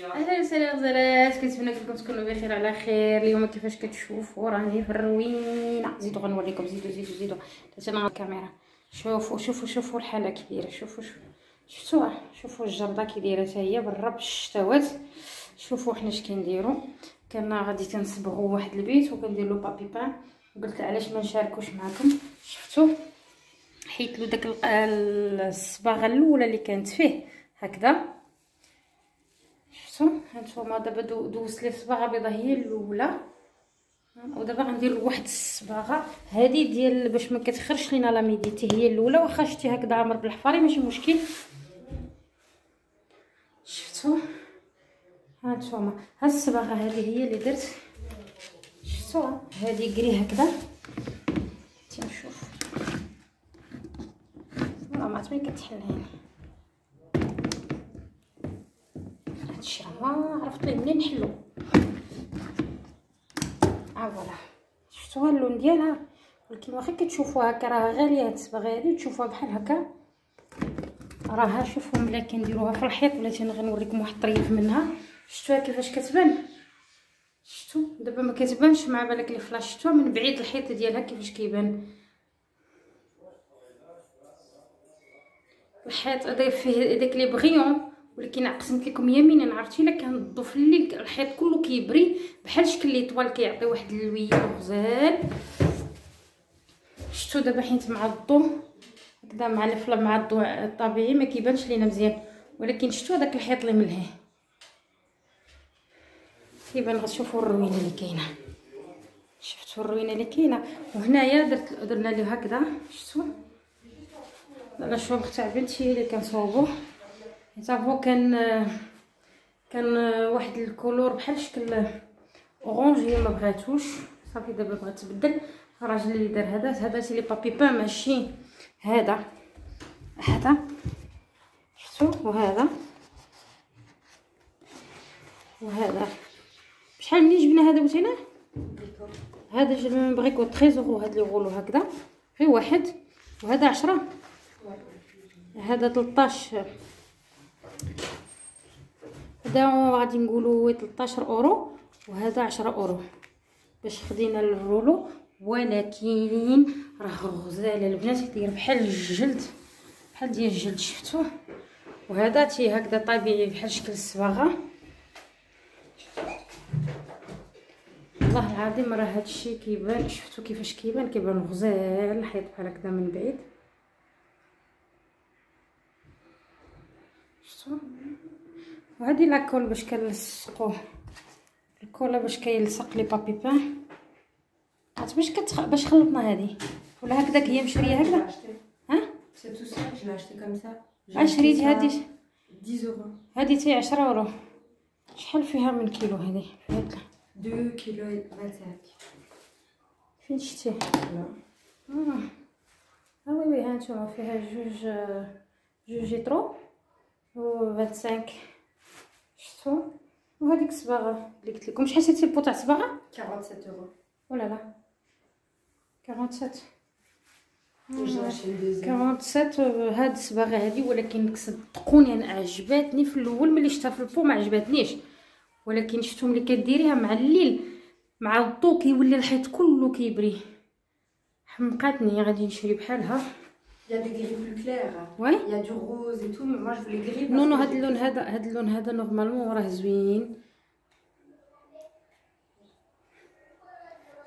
أهلا وسهلا غزالات. كنتمنى كلكم تكونوا بخير على خير. اليوم كيفاش كتشوفوا؟ راني في الروينة. زيدوا غنوريكم. زيدوا زيدوا زيدوا درت الكاميرا. شوفوا شوفوا شوفوا الحالة كي دايره شوفوا. شفتوها شوفوا الجردة كي دايره حتى هي بالرب الشتوات شوفوا حنا اش كنديروا كنا غادي تنصبغوا واحد البيت وكندير له بابي بان. قلت علاش ما نشاركوش معكم شفتوا؟ حيت له داك الصباغه الأولى اللي كانت فيه. هكذا. شفتوا هانتوما دابا دوزت لي الصباغة بيضاء هي الأولى. ودابا غندير واحد الصباغة. هذه ديال باش ما لينا l'humidité هي الأولى. واخا شتي هكذا عامر بالحفاري ماشي مشكل. شفتوا هانتوما هاد الصباغة هذه هي اللي درت. شفتوا هذه gris هكذا. تنشوف والله ما ملي كتحل هنا. ما عرفت ليه منين نحلو. ها voilà. شفتوها اللون ديالها؟ ولكن واخا كتشوفوها هكا راه غالية هاد الصباغه هادي تشوفوها بحال هكا. راها شوفوا ملي كنديروها في الحيط أنا غنوريكم واحد الطريف منها. شفتوها كيفاش كتبان؟ شفتوا دابا ما كتبانش مع بالك le flash. شفتوها من بعيد الحيط ديالها كيفاش كيبان. الحيط هذا فيه داك لي بغيون. ولكن قسمت لكم يمينا عرفتي إلا كان الضو في الحيط كله كيبري بحال شكل لي طوال كيعطي واحد اللوية غزال شفتوا دابا حيت مع الضو؟ هكذا مع الفلا مع الضوء الطبيعي ما كيبانش لينا مزيان. ولكن شفتوا داك الحيط اللي ملهي؟ كيبان غتشوفوا الروينة اللي كاينة. شفتوا الروينة اللي كاينة؟ وهنايا درت درنا له هكذا شفتوا أنا chambre تاع بنتي اللي كنصوبوه صافو كان كان واحد ال couleur بحال شكل orange هي ما بغاتوش. صافي دابا بغات تبدل. الراجل اللي دار هذا هذا c'est le papier peint ماشي هذا. هذا. شفتوا وهذا. وهذا. شحال منين جبنا هذا؟ بوتينا هذا جبنا من بريكو 13 أورو هاد لي غولو هكذا. غير واحد. وهذا 10 هذا 13 هذا غادي نقولوا 13 أورو وهذا 10 أورو. باش خدينا ال rouleau ولكن راه غزال البنات يدير بحال الجلد بحال ديال الجلد شفتوه وهذا تي هكذا طبيعي بحال شكل الصباغة. والله العظيم راه هادشي كيبان شفتو كيفاش كيبان؟ كيبان غزال الحيط بحال هكذا من بعيد. شفتو وهذه la colle باش كنلصقوه. الكولا باش كيلصق le papier peint. عرفت باش كتخ... باش خلطنا هذه ولا هكذاك هي مشرية هكذا؟ ها؟ سي تو سامبل جو كوم سا. عشريتي هذه 10 أورو. هذه تي 10 أورو. شحال فيها من كيلو هذه 2 كيلو 25 فين شتي؟ لا. آه. آه وي وي هانتوما فيها جوج جوج جيترو. و 25 شفتو وهذيك الصباغه اللي قلت لكم شحال سيتي البو تاع الصباغه 47 اورو ولا لا 47 j'ai acheté deuxième 47 هاد الصباغه هادي ولكن صدقوني أنا عجباتني في الأول ملي شفتها في ال pot ما عجباتنيش ولكن شفتو ملي كديريها مع الليل مع الضو كيولي الحيط كله كيبري حمقاتني غادي نشري بحالها Il y a des gris plus clairs. oui Il y a du rose et tout, mais moi je voulais gris. que هاد j'ai- اللون هذا اللون هذا normalement راه زوين.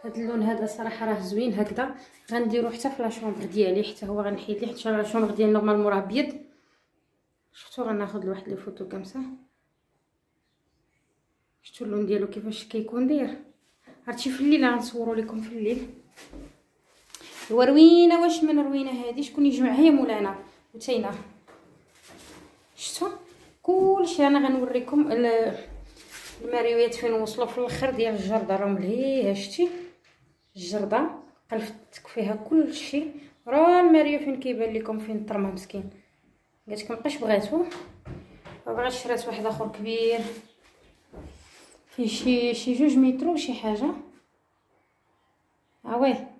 هاد اللون هذا صراحة راه زوين هكذا. غنديرو حتى في la chambre ديالي حتى هو غنحيد ليه حتى la chambre ديالي normalement راه أبيض. شفتو غناخد لواحد les photos comme ça شفتو اللون ديالو كيفاش كيكون داير. عرفتي في الليل غنصورو لكم في الليل. الوروينة واش من روينه هادي شكون يجمعها هي مولانا وتينا. شفتوا كلشي أنا غنوريكم. ال- الماريوات فين وصلوا في الآخر ديال الجردة. راهم ملهيه شتي الجردة قلفت فيها كلشي. راه الماريو فين كيبان لكم؟ فين طرمه مسكين. قالت لكم مابقاش بغاتو. بغات شرات واحد آخر كبير. فيه شي شي جوج مترو شي حاجة. ها واه.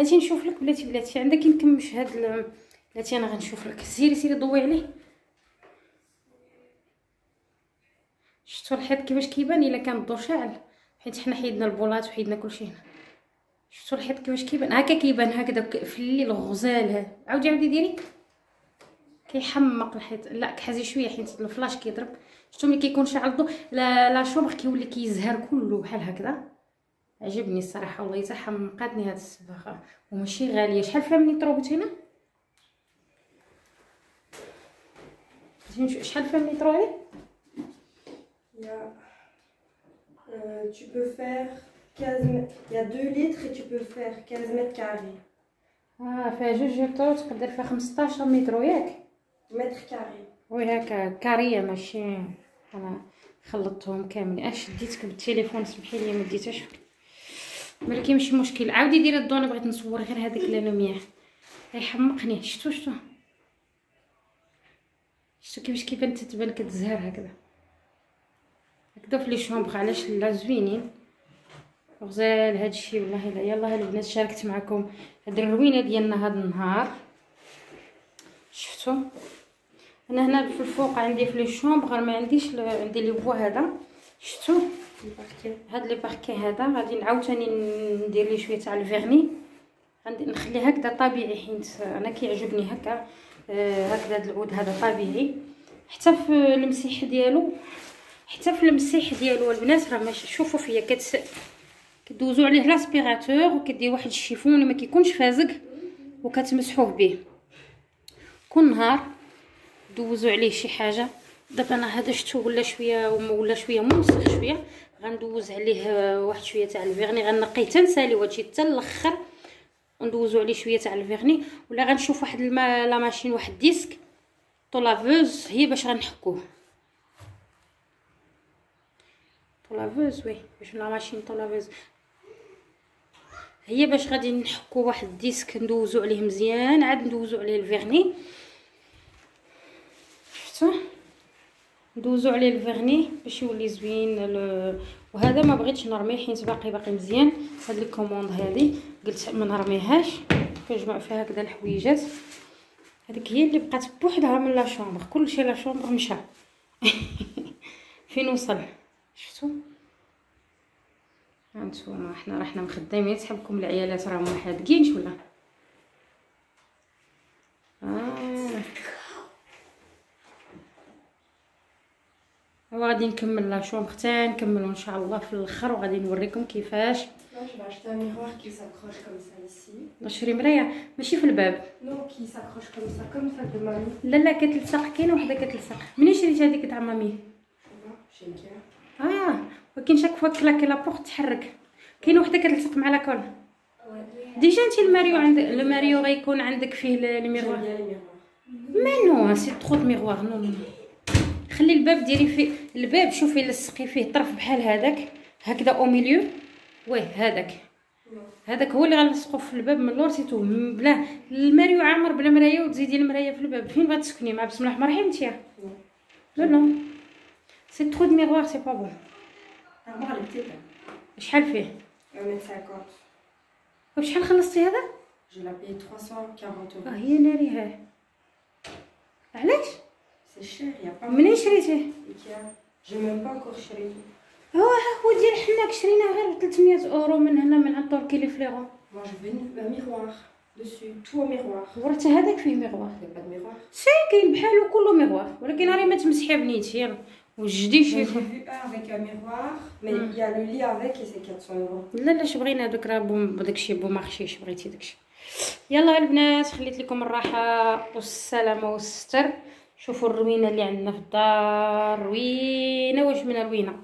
بلاتي نشوف لك بلاتي بلاتي. عندك يمكن هاد ال- بلاتي أنا غنشوف لك. سيري سيري ضوي عليه. شفتوا الحيط كيفاش كيبان؟ إلا كان الضو شاعل. حيت حنا حيدنا البولات وحيدنا كلشي هنا. شفتوا الحيط كيفاش كيبان؟ هكا كيبان هكذا في الليل غزال هذا. عاودي عاودي ديري. كيحمق الحيط. لا كحزي شوية حيت الفلاش كيضرب. شفتوا ملي كيكون شاعل الضو la, la chambre كيولي كيزهر كله بحال هكذا. عجبني الصراحة والله حتى حمقاتني هاد الصباغة وماشي غالية. شحال فيها ملي طروبت هنا؟ شحال فيها y a, euh, tu peux faire 15 mètres. Il y a 2 litres et tu peux faire 15 mètres carrés. آه فيها جوج لتر تقدر فيها 15 متر. ياك Mètre carré. وي هكا كارية ماشي أنا خلطتهم كاملين. أش ديتك بالتليفون؟ سمحي لي ما ديتهاش فيك مالك ماشي مشكل. عاودي ديري الضو أنا بغيت نصور غير هذاك لانومياه يحمقني شفتو شفتو؟ شفتو كيفاش كيبان تتبان كتزهر هكذا؟ هكذا في لي شومبغ علاش لا زوينين؟ غزال هادشي والله لا. يلاه البنات شاركت معكم. هاد الروينة ديالنا هاد النهار. شفتو؟ أنا هنا في الفوق عندي في لي شومبغ ما عنديش عندي لي بوا هذا. شفتو؟ هاد لي باركي هذا غادي عاوتاني ندير ليه شوية تاع ال vernis. غادي نخليه هكذا طبيعي حيت أنا كيعجبني هكا آه هكذا هاد العود هذا طبيعي. حتى في المسيح ديالو حتى في المسيح ديالو البنات راه ماشي شوفوا فيا كتس كدوزو عليه l'aspirateur وكدير واحد ال chiffon ما كيكونش فازق وكتمسحوه به كل نهار دوزو عليه شي حاجة. دابا أنا هذا شتو ولا شوية ولا شوية موسخ شوية غندوز عليه واحد شوية تاع الفيرني غنقيه تنسالي وهادشي حتى الآخر وندوزو عليه شوية تاع الفيرني. ولا غنشوف واحد الما لا ماشين واحد ديسك طولافوز هي باش غنحكوه. طولافوز وي باش لا ماشين طولافوز. هي باش غادي نحكو واحد الديسك ندوزو عليه مزيان عاد ندوزو عليه الفيرني. شفتوا ندوزو عليه ال vernis باش يولي زوين. وهذا ما بغيتش نرميه حيت باقي باقي مزيان. هاد ال commode هادي قلت ما نرميهاش. كنجمع فيها هكذا الحويجات. هذيك هي اللي بقات بوحدها من la chambre كلشي la chambre مشى. فين وصل؟ شفتوا هانتوما حنا رحنا مخدمين. تحبكم العيالات راهم حادقينش ولا؟ آه. وغادي نكمل la chambre حتى نكملو إن شاء الله في الأخر وغادي نوريكم كيفاش. نشري مرايه ماشي في الباب. لا لا كتلصق كاينة وحدة كتلصق. منين شريتي هذيك تاع مامي؟ آه ولكن chaque fois claquer la porte تحرك. كاينة وحدة كتلصق مع la colle. déjà انت الماريو عندك الماريو غيكون عندك فيه ال miroir؟ mais non c'est trop miroir. non non. خلي الباب ديري فيه الباب شوفي لصقي فيه طرف بحال هذاك. هكذا au milieu واه هذاك. هذاك هو اللي غنلصقو في الباب من اللور c'est tout بلا الماريو عامر بلا مرايه وتزيدي المرايه في الباب. فين بغات تسكني مع بسم الله الرحمن الرحيم نتيا لا لا. c'est trop de miroirs c'est pas bon شحال فيه؟ وشحال خلصتي هذا؟ L'ai payé 340 euros. آه هي ناري ها علاش؟ منين شريتيه؟ Même pas encore chéri. هو هو ديال حناك شريناه غير ب 300 أورو من هنا من عند تركي لي فليغون dessus, tout en miroir. ورث هذاك فيه ميغوار de miroir. سي كاين بحالو كله ميغوار ولكن راه ما تمسحي بنيتي يلا. وجدي شي vu un avec un miroir, mais il y a le lit avec et c'est 400 euros. لا لا بغينا هذوك راه داكشي بو مارشي بغيتي داكشي يلا البنات خليت لكم الراحة والسلامة والستر. شوفوا الروينة اللي عندنا في الدار. روينة واش من روينه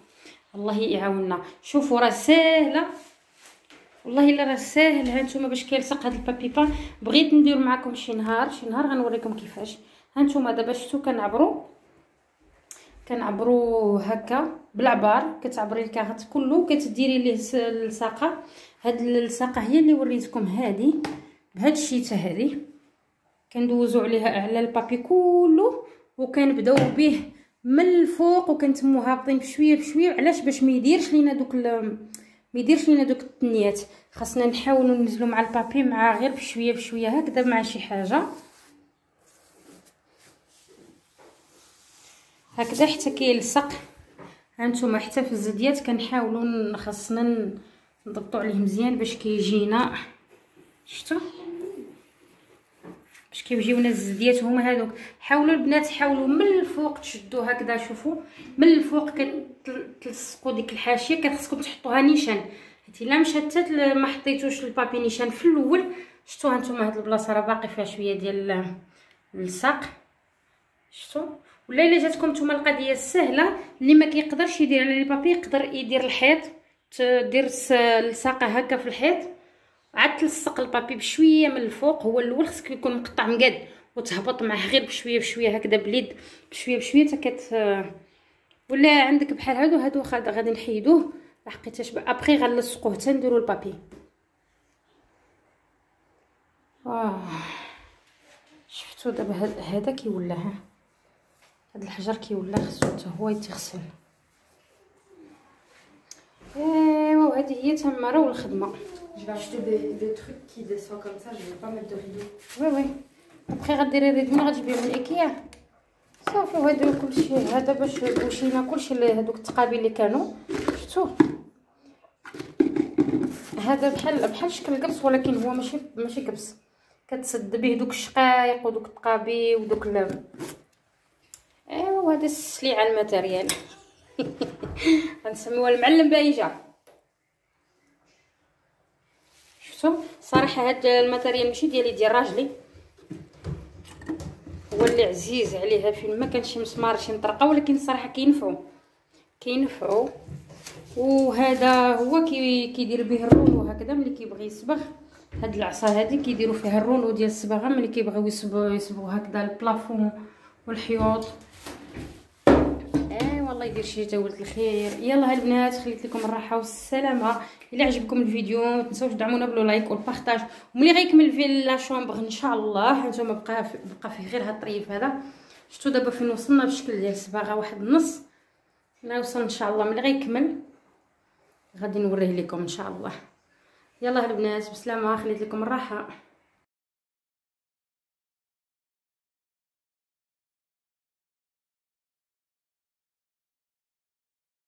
الله يعاوننا. شوفوا راه ساهلة. والله إلا راه ساهل ها نتوما باش كيلصق هاد البابي بان. بغيت ندير معكم شي نهار شي نهار غنوريكم كيفاش. ها نتوما دابا شفتوا كنعبروا. كنعبروا هكا بالعبار. كتعبري الكاغط كله كتديري ليه الساقة. هاد الساقة هي اللي وريتكم هادي. بهاد الشيته هادي. كندوزو عليها على البابي كله. وكنبداو به من الفوق وكنتمو هابطين بشويه بشويه علاش؟ باش ما يديرش لينا دوك ما يديرش لينا دوك التنيات. خاصنا نحاولوا ننزلوا مع البابي مع غير بشويه بشويه هكذا مع شي حاجة. هكذا حتى كيلصق. هانتوما حتى في الزديات كنحاولوا خاصنا نضبطوا عليه مزيان باش كيجينا. شفتوا باش كيجيونا الزديات هما هادوك. حاولوا البنات حاولوا من الفوق تشدوا هكذا شوفوا. من الفوق كتلصقوا ديك الحاشية كتخصكم تحطوها نيشان. حيت الا مشات حتى ما حطيتوش البابي نيشان في الأول. شفتوا هانتوما هاد البلاصة راه باقي فيها شوية ديال الساق. شفتوا؟ ولا إلا جاتكم نتوما القضية السهلة اللي ما كيقدرش يدير على لي بابي يقدر يدير الحيط تدير الساقه هكا في الحيط. عاد تلصق البابي بشوية من الفوق هو الأول خصك يكون مقطع مقاد وتهبط معاه غير بشوية بشوية هكذا بليد بشوية بشوية حتى كت ولا عندك بحال هادو هادو غادي نحيدوه لحقيتاش أبخي غنلصقوه حتى نديرو البابي. واه شفتوا دابا هذا كيولى ها. هاد الحجر كيولى خصو حتى هو يتغسل. إيوا وهذه هي تماره والخدمة. Je vais acheter des, des trucs qui descendent comme ça, je vais pas mettre de rideau. وي وي ابخي غديري ال rideau من غتجيبيه من ايكيا صافي وهذا كلشي هذا باش بوشينا كلشي اللي هذوك التقابي اللي اللي كانوا شفتوا هذا بحال بحال شكل القبص ولكن هو ماشي ماشي قبص كتسد به دوك الشقايق ودوك التقابي ودوك ال ايوا وهذا السليعه ال matériel غنسميوها المعلم بايجه شفتوا صراحة هاد ال matériel ماشي ديالي ديال راجلي. هو اللي عزيز عليها فين ما كان شي مسمار شي مطرقة ولكن صراحة كينفعوا كينفعوا وهذا هو كي كيدير به ال rouleau هكذا ملي كيبغي يصبغ هاد العصا هادي كيديروا فيها ال rouleau ديال الصباغة ملي كيبغيو يصبغوا يصبغوا هكذا ال plafond والحيوط. يدير شي تا ولد الخير. يلا البنات خليت لكم الراحة والسلامة. إلا عجبكم الفيديو ما تنساوش دعمونا ب le like وال partage. وملي غيكمل في la chambre إن شاء الله هانتوما بقى في بقى فيه غير هاد الطريف هذا. شفتوا دابا فين وصلنا؟ بشكل ديال الصباغة واحد النص. نوصل إن شاء الله. ملي غيكمل غادي نوريه لكم إن شاء الله. يلا البنات بسلامة. خليت لكم الراحة.